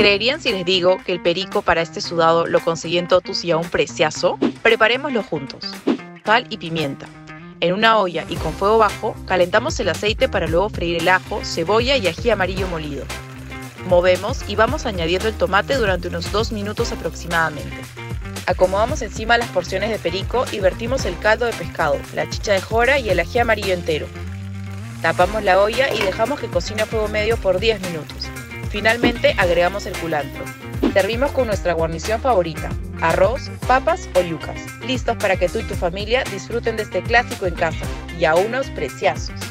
¿Creerían si les digo que el perico para este sudado lo conseguí en Totus y a un preciazo? Preparémoslo juntos. Sal y pimienta. En una olla y con fuego bajo, calentamos el aceite para luego freír el ajo, cebolla y ají amarillo molido. Movemos y vamos añadiendo el tomate durante unos 2 minutos aproximadamente. Acomodamos encima las porciones de perico y vertimos el caldo de pescado, la chicha de jora y el ají amarillo entero. Tapamos la olla y dejamos que cocine a fuego medio por 10 minutos. Finalmente agregamos el culantro. Servimos con nuestra guarnición favorita, arroz, papas o yucas, listos para que tú y tu familia disfruten de este clásico en casa y a unos preciazos.